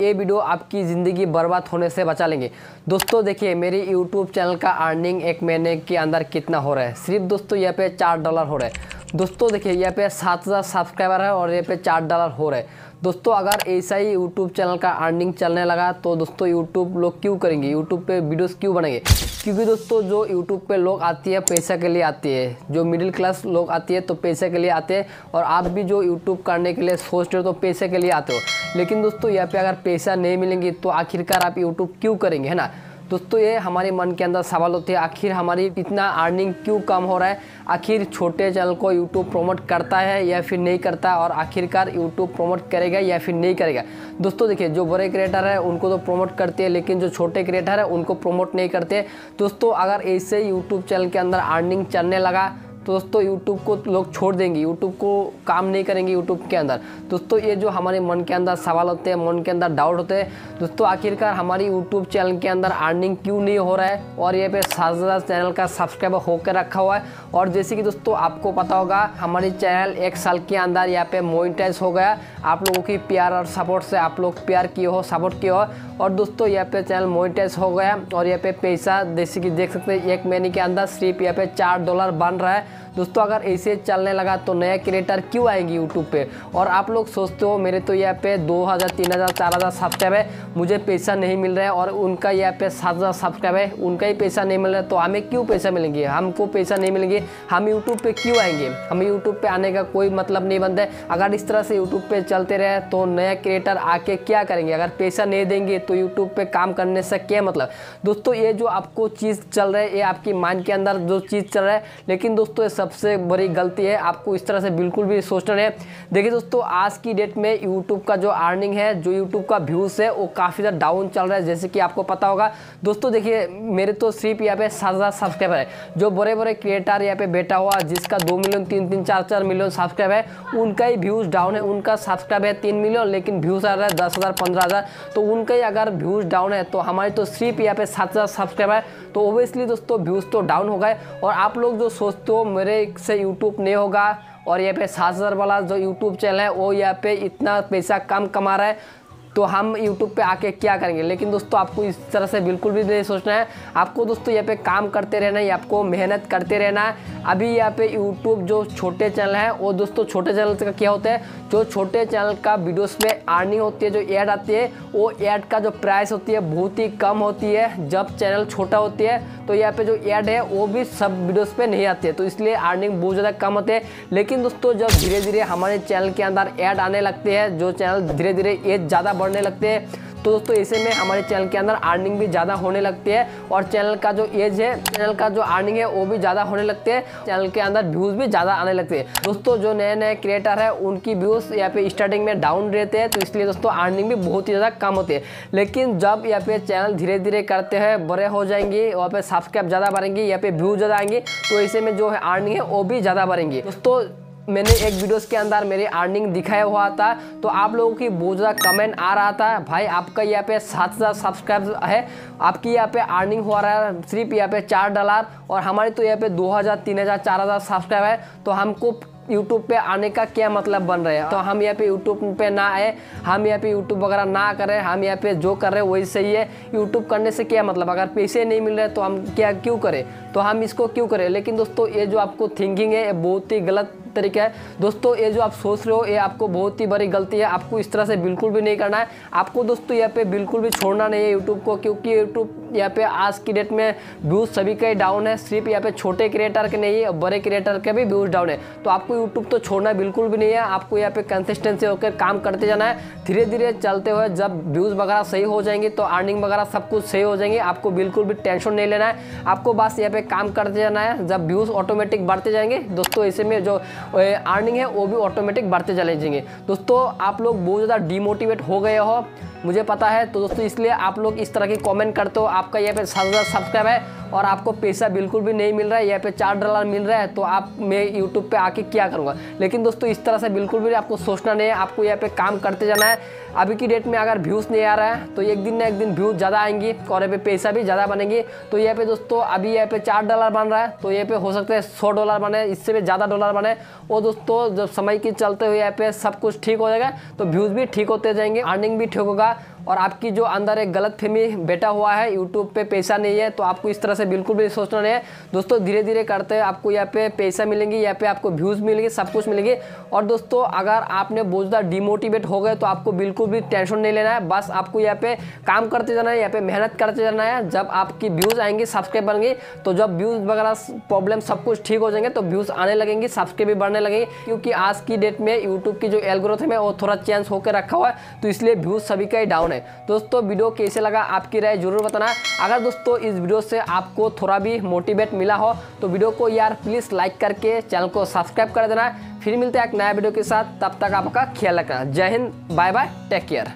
ये वीडियो आपकी ज़िंदगी बर्बाद होने से बचा लेंगे। दोस्तों, देखिए, मेरी यूट्यूब चैनल का अर्निंग एक महीने के अंदर कितना हो रहा है? सिर्फ़ दोस्तों, यहाँ पे चार डॉलर हो रहा है। दोस्तों, देखिए, यहाँ पे सात हज़ार सब्सक्राइबर है और यहाँ पे चार डॉलर हो रहा है। दोस्तों, अगर ऐसा ही यूट्यूब चैनल का अर्निंग चलने लगा तो दोस्तों यूट्यूब लोग क्यों करेंगे? यूट्यूब पे वीडियोस क्यों बनेंगे क्योंकि दोस्तों, जो यूट्यूब पे लोग आती है, पैसा के लिए आती है। जो मिडिल क्लास लोग आती है तो पैसे के लिए आते हैं। और आप भी जो यूट्यूब करने के लिए सोच रहे हो तो पैसे के लिए आते हो। लेकिन दोस्तों, यहाँ पे अगर पैसा नहीं मिलेंगे तो आखिरकार आप यूट्यूब क्यों करेंगे, है ना? दोस्तों, ये हमारे मन के अंदर सवाल होते हैं, आखिर हमारी इतना अर्निंग क्यों कम हो रहा है? आखिर छोटे चैनल को यूट्यूब प्रमोट करता है या फिर नहीं करता? और आखिरकार यूट्यूब प्रमोट करेगा या फिर नहीं करेगा? दोस्तों, देखिए, जो बड़े क्रिएटर हैं, उनको तो प्रमोट करते हैं, लेकिन जो छोटे क्रिएटर हैं, उनको प्रमोट नहीं करते। दोस्तों, अगर ऐसे यूट्यूब चैनल के अंदर अर्निंग चलने लगा दोस्तों यूट्यूब को लोग छोड़ देंगे यूट्यूब को काम नहीं करेंगे यूट्यूब के अंदर। दोस्तों ये जो हमारे मन के अंदर सवाल होते हैं, मन के अंदर डाउट होते हैं, दोस्तों आखिरकार हमारी यूट्यूब चैनल के अंदर अर्निंग क्यों नहीं हो रहा है? और ये पे हज़ार चैनल का सब्सक्राइबर होकर रखा हुआ है। और जैसे कि दोस्तों आपको पता होगा, हमारी चैनल एक साल के अंदर यहाँ पे मोनिटाइज हो गया। आप लोगों की प्यार और सपोर्ट से आप लोग प्यार किए हो सपोर्ट किए हो। और दोस्तों यहाँ पे चैनल मोनिटाइज हो गया और यहाँ पे पैसा, जैसे कि देख सकते हैं, एक महीने के अंदर सिर्फ़ यहाँ पे चार डॉलर बन रहा है। दोस्तों, अगर ऐसे चलने लगा तो नया क्रिएटर क्यों आएँगे यूट्यूब पे? और आप लोग सोचते हो, मेरे तो यहाँ पे 2000 3000 4000 सब्सक्राइब है, मुझे पैसा नहीं मिल रहा है और उनका यहाँ पे 7000 सब्सक्राइब है, उनका ही पैसा नहीं मिल रहा है तो हमें क्यों पैसा मिलेंगे? हमको पैसा नहीं मिलेंगे, हम यूट्यूब पे क्यों आएँगे? हमें यूट्यूब पे आने का कोई मतलब नहीं बनता है। अगर इस तरह से यूट्यूब पे चलते रहे तो नया क्रिएटर आके क्या करेंगे? अगर पैसा नहीं देंगे तो यूट्यूब पे काम करने से क्या मतलब? दोस्तों, ये जो आपको चीज़ चल रहा है, ये आपकी माइंड के अंदर जो चीज़ चल रहा है, लेकिन दोस्तों सबसे बड़ी गलती है, आपको इस तरह से बिल्कुल भी सोचना है। देखिए दोस्तों, आज की डेट में यूट्यूब का जो अर्निंग है, जो यूट्यूब का व्यूज़ है, वो काफ़ी ज़्यादा डाउन चल रहा है, जैसे कि आपको पता होगा। दोस्तों, देखिए, मेरे तो सिर्फ़ यहाँ पे सात हज़ार सब्सक्राइबर है। जो बड़े बड़े क्रिएटर यहाँ पे बैठा हुआ, जिसका दो मिलियन तीन तीन, चार चार मिलियन सब्सक्राइब है, उनका ही व्यूज़ डाउन है। उनका सब्सक्राइब है तीन मिलियन लेकिन व्यूज़ आ रहा है दस हज़ार, पंद्रह हज़ार। तो उनका ही अगर व्यूज़ डाउन है तो हमारे तो सिर्फ़ यहाँ पे सात हज़ार सब्सक्राइबर है। तो ओबियसली दोस्तों व्यूज़ तो डाउन हो गए। और आप लोग जो सोचते हो, मेरे से यूट्यूब नहीं होगा, और यहाँ पे सात हज़ार वाला जो यूट्यूब चैनल है, वो यहाँ पे इतना पैसा कम कमा रहा है। तो हम यूट्यूब पे आके क्या करेंगे? लेकिन दोस्तों, आपको इस तरह से बिल्कुल भी नहीं सोचना है। आपको दोस्तों, यहाँ पे काम करते रहना है, आपको मेहनत करते रहना है। अभी यहाँ पे यूट्यूब जो छोटे चैनल है, वो दोस्तों छोटे चैनल का क्या होता है? जो छोटे चैनल का वीडियोस में अर्निंग होती है, जो ऐड आती है, वो ऐड का जो प्राइस होती है, बहुत ही कम होती है। जब चैनल छोटा होती है तो यहाँ पे जो ऐड है, वो भी सब वीडियोस पे नहीं आती है। तो इसलिए अर्निंग बहुत ज़्यादा कम होती है। लेकिन दोस्तों, जब धीरे धीरे हमारे चैनल के अंदर ऐड आने लगते हैं, जो चैनल धीरे धीरे एज ज़्यादा बढ़ने लगते हैं। तो दोस्तों ऐसे में हमारे चैनल के अंदर अर्निंग भी ज़्यादा होने लगती है और चैनल का जो एज है, चैनल का जो अर्निंग है, वो भी ज़्यादा होने लगते हैं। चैनल के अंदर व्यूज़ भी ज़्यादा आने लगते हैं। दोस्तों, जो नए नए क्रिएटर है, उनकी व्यूज़ यहाँ पे स्टार्टिंग में डाउन रहते हैं तो इसलिए दोस्तों अर्निंग भी बहुत ही ज़्यादा कम होती है। लेकिन जब यहाँ पे चैनल धीरे धीरे करते हैं, बड़े हो जाएँगे, वहाँ पे सब्सक्राइब ज़्यादा बढ़ेंगे यहाँ पे व्यूज़ ज़्यादा आएँगे तो ऐसे में जो है अर्निंग है, वो भी ज़्यादा बढ़ेंगे। दोस्तों मैंने एक वीडियोस के अंदर मेरी अर्निंग दिखाया हुआ था तो आप लोगों की बहुत ज़्यादा कमेंट आ रहा था। भाई, आपका यहाँ पे सात हज़ार सब्सक्राइब है, आपकी यहाँ पे अर्निंग हो रहा है सिर्फ़ यहाँ पे चार डॉलर और हमारे तो यहाँ पे दो हज़ार, तीन हज़ार, चार हज़ार सब्सक्राइब है तो हमको यूट्यूब पे आने का क्या मतलब बन रहा है? तो हम यहाँ पे यूट्यूब पे ना आए, हम यहाँ पे यूट्यूब वगैरह ना करें, हम यहाँ पे जो कर रहे हैं वही सही है। यूट्यूब करने से क्या मतलब? अगर पैसे नहीं मिल रहे तो हम क्या, क्यों करें? तो हम इसको क्यों करें? लेकिन दोस्तों, ये जो आपको थिंकिंग है, ये बहुत ही गलत तरीका है। दोस्तों, ये जो आप सोच रहे हो, ये आपको बहुत ही बड़ी गलती है। आपको इस तरह से बिल्कुल भी नहीं करना है। आपको दोस्तों, यहाँ पे बिल्कुल भी छोड़ना नहीं है यूट्यूब को, क्योंकि यूट्यूब यहाँ पे आज की डेट में व्यूज़ सभी का ही डाउन है। सिर्फ़ यहाँ पे छोटे क्रिएटर के नहीं है बड़े क्रिएटर के भी व्यूज़ डाउन है। तो आपको यूट्यूब तो छोड़ना बिल्कुल भी नहीं है। आपको यहाँ पे कंसिस्टेंसी होकर काम करते जाना है। धीरे धीरे चलते हुए जब व्यूज़ वगैरह सही हो जाएँगे तो अर्निंग वगैरह सब कुछ सही हो जाएँगे। आपको बिल्कुल भी टेंशन नहीं लेना है। आपको बस यहाँ पे काम करते जाना है। जब व्यूज़ ऑटोमेटिक बढ़ते जाएँगे, दोस्तों ऐसे में जो अर्निंग है, वो भी ऑटोमेटिक बढ़ते चले जाएँगे। दोस्तों, आप लोग बहुत ज़्यादा डिमोटिवेट हो गए हो। मुझे पता है। तो दोस्तों, इसलिए आप लोग इस तरह की कमेंट करते हो। आपका यहाँ पे सात हज़ार सब्सक्राइब है और आपको पैसा बिल्कुल भी नहीं मिल रहा है। यहाँ पे चार डॉलर मिल रहा है तो आप मैं यूट्यूब पे आके क्या करूँगा? लेकिन दोस्तों, इस तरह से बिल्कुल भी आपको सोचना नहीं है। आपको यहाँ पे काम करते जाना है। अभी की डेट में अगर व्यूज़ नहीं आ रहा है तो एक दिन ना एक दिन व्यूज़ ज़्यादा आएँगी और यहाँ पे पैसा भी ज़्यादा बनेंगे। तो यहाँ पे दोस्तों, अभी यहाँ पे चार डॉलर बन रहा है तो यहाँ पे हो सकता है सौ डॉलर बने, इससे भी ज़्यादा डॉलर बने। और दोस्तों, जब समय के चलते हुए यहाँ पे सब कुछ ठीक हो जाएगा तो व्यूज़ भी ठीक होते जाएँगे अर्निंग भी ठीक होगा। होगा और आपकी जो अंदर एक गलत फहमी बैठा हुआ है यूट्यूब पे पैसा नहीं है तो आपको इस तरह से बिल्कुल भी सोचना नहीं है। दोस्तों धीरे धीरे करते हैं आपको यहाँ पे पैसा मिलेंगे, यहाँ पे आपको व्यूज़ मिलेंगे, सब कुछ मिलेंगे। और दोस्तों, अगर आपने ज़्यादा डिमोटिवेट हो गए तो आपको बिल्कुल भी टेंशन नहीं लेना है। बस आपको यहाँ पे काम करते जाना है, यहाँ पे मेहनत करते जाना है। जब आपकी व्यूज़ आएँगे सब्सक्राइब बनेंगे तो जब व्यूज़ वगैरह प्रॉब्लम सब कुछ ठीक हो जाएँगे तो व्यूज़ आने लगेंगे सब्सक्राइब भी बढ़ने लगेंगे। क्योंकि आज की डेट में यूट्यूब की जो एल्गोरिथम है, वो थोड़ा चेंज होकर रखा हुआ है तो इसलिए व्यूज़ सभी का ही डाउन है? दोस्तों, वीडियो कैसे लगा आपकी राय ज़रूर बताना। अगर दोस्तों, इस वीडियो से आपको थोड़ा भी मोटिवेट मिला हो तो वीडियो को यार प्लीज़ लाइक करके चैनल को सब्सक्राइब कर देना। फिर मिलते हैं एक नया वीडियो के साथ। तब तक आपका ख्याल रखना। जय हिंद बाय बाय टेक केयर